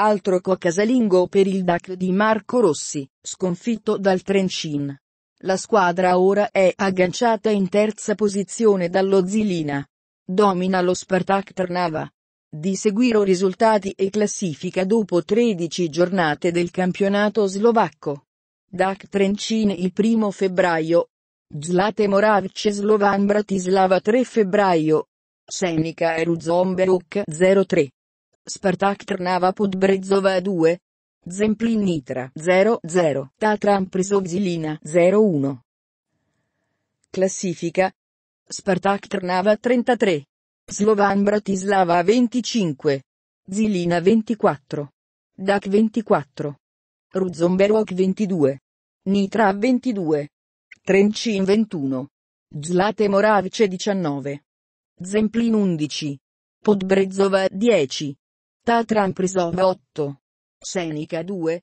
Altro casalingo per il DAC di Marco Rossi, sconfitto dal Trencin. La squadra ora è agganciata in terza posizione dallo Zilina. Domina lo Spartak Trnava. Di seguire risultati e classifica dopo 13 giornate del campionato slovacco. DAC Trencin il 1 febbraio. Zlate Moravice Slovan Bratislava 3 febbraio. Senica e Ruzomberok 03. Spartak Trnava Podbrezova 2. Zemplin Nitra 0-0. Tatran Prisovzilina 0-1. Classifica. Spartak Trnava 33. Slovan Bratislava 25. Zilina 24. Dak 24. Ruzomberok 22. Nitra 22. Trencin 21. Zlate Moravice 19. Zemplin 11. Podbrezova 10. Tatran Prisova 8. Senica 2.